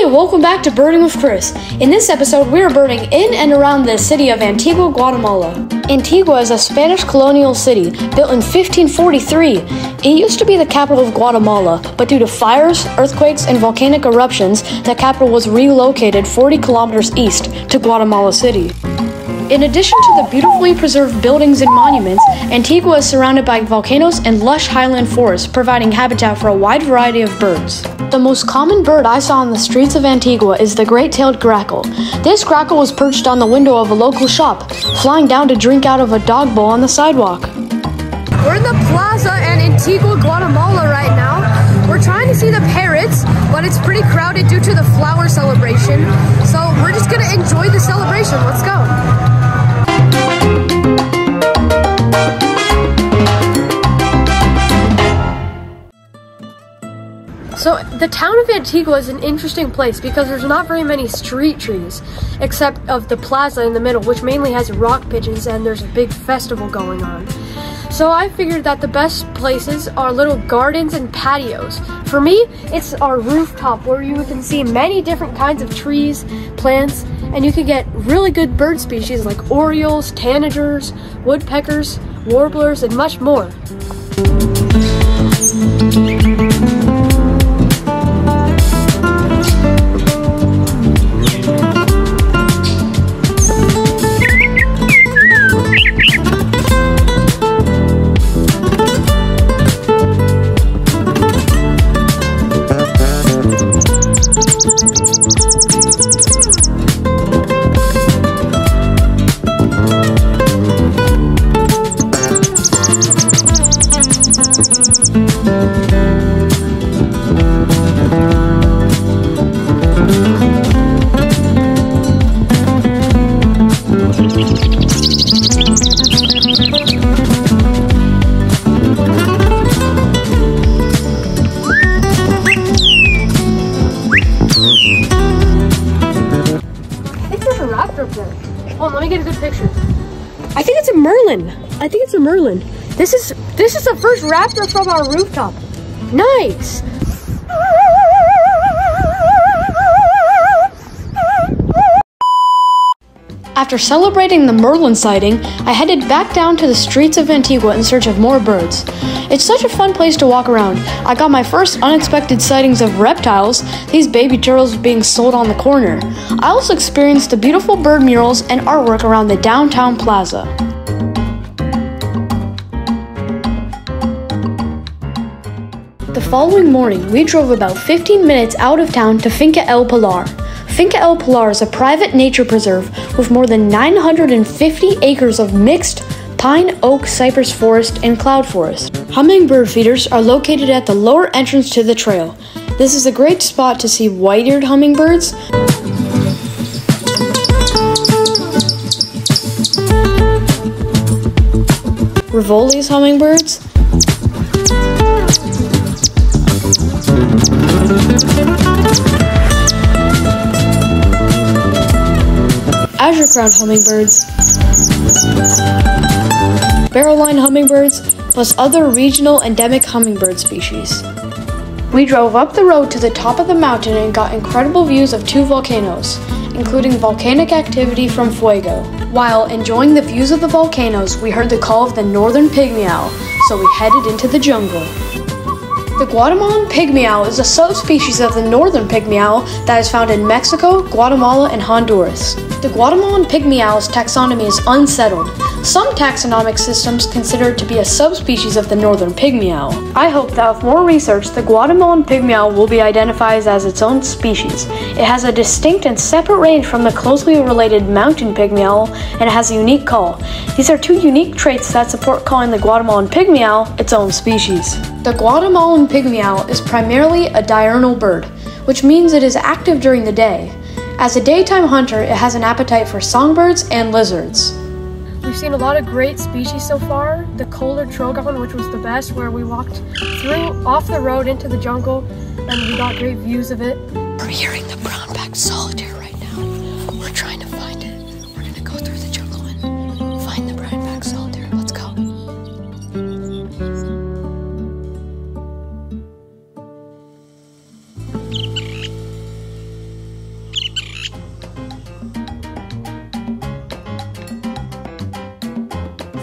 Hey, welcome back to Birding with Chris. In this episode, we are birding in and around the city of Antigua, Guatemala. Antigua is a Spanish colonial city built in 1543. It used to be the capital of Guatemala, but due to fires, earthquakes, and volcanic eruptions, the capital was relocated 40 kilometers east to Guatemala City. In addition to the beautifully preserved buildings and monuments, Antigua is surrounded by volcanoes and lush highland forests, providing habitat for a wide variety of birds. The most common bird I saw on the streets of Antigua is the great-tailed grackle. This grackle was perched on the window of a local shop, flying down to drink out of a dog bowl on the sidewalk. We're in the plaza in Antigua, Guatemala right now. We're trying to see the parrots, but it's pretty crowded due to the flower celebration. So we're just gonna enjoy the celebration. Let's go. So the town of Antigua is an interesting place because there's not very many street trees, except of the plaza in the middle, which mainly has rock pigeons and there's a big festival going on. So I figured that the best places are little gardens and patios. For me, it's our rooftop where you can see many different kinds of trees, plants, and you can get really good bird species like orioles, tanagers, woodpeckers, warblers, and much more. Hold on, let me get a good picture. I think it's a merlin. I think it's a merlin. This is this is the first raptor from our rooftop. Nice. After celebrating the Merlin sighting, I headed back down to the streets of Antigua in search of more birds. It's such a fun place to walk around. I got my first unexpected sightings of reptiles, these baby turtles being sold on the corner. I also experienced the beautiful bird murals and artwork around the downtown plaza. The following morning, we drove about 15 minutes out of town to Finca El Pilar. Finca El Pilar is a private nature preserve with more than 950 acres of mixed pine, oak, cypress forest, and cloud forest. Hummingbird feeders are located at the lower entrance to the trail. This is a great spot to see white-eared hummingbirds, Rivoli's hummingbirds, azure crowned hummingbirds, berylline hummingbirds, plus other regional endemic hummingbird species. We drove up the road to the top of the mountain and got incredible views of two volcanoes, including volcanic activity from Fuego. While enjoying the views of the volcanoes, we heard the call of the northern pygmy owl, so we headed into the jungle. The Guatemalan pygmy owl is a subspecies of the northern pygmy owl that is found in Mexico, Guatemala, and Honduras. The Guatemalan pygmy owl's taxonomy is unsettled. Some taxonomic systems consider it to be a subspecies of the northern pygmy owl. I hope that with more research, the Guatemalan pygmy owl will be identified as its own species. It has a distinct and separate range from the closely related mountain pygmy owl and it has a unique call. These are two unique traits that support calling the Guatemalan pygmy owl its own species. The Guatemalan pygmy owl is primarily a diurnal bird, which means it is active during the day. As a daytime hunter, it has an appetite for songbirds and lizards. We've seen a lot of great species so far. The collared trogon, which was the best, where we walked through off the road into the jungle and we got great views of it. We're hearing the brown-backed solitaire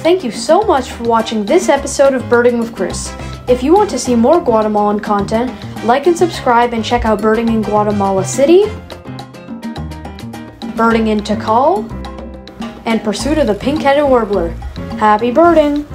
Thank you so much for watching this episode of Birding with Chris. If you want to see more Guatemalan content, like and subscribe and check out Birding in Guatemala City, Birding in Tikal, and Pursuit of the Pink-Headed Warbler. Happy birding!